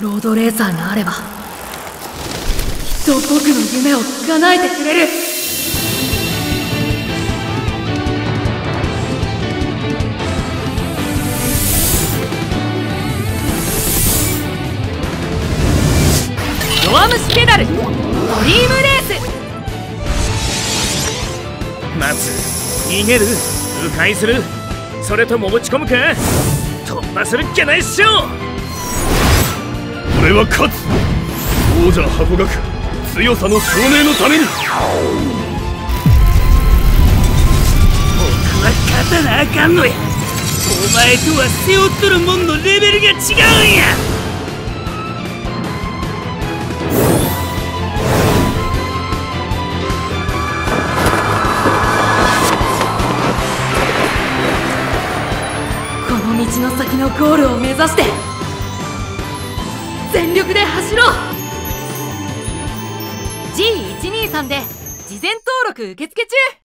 ロードレーサーがあればきっと僕の夢を叶えてくれる。弱虫ペダルドリームレース。まず逃げる。迂回する。それとも持ち込むか。突破するっきゃないっしょ俺は勝つ王者箱学強さの証明のために。僕は勝たなあかんのや。お前とは背負っとるもんのレベルが違うんや。この道の先のゴールを目指して全力で走ろう。G123 で事前登録受付中。